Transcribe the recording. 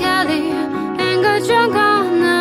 Kelly. And got drunk on the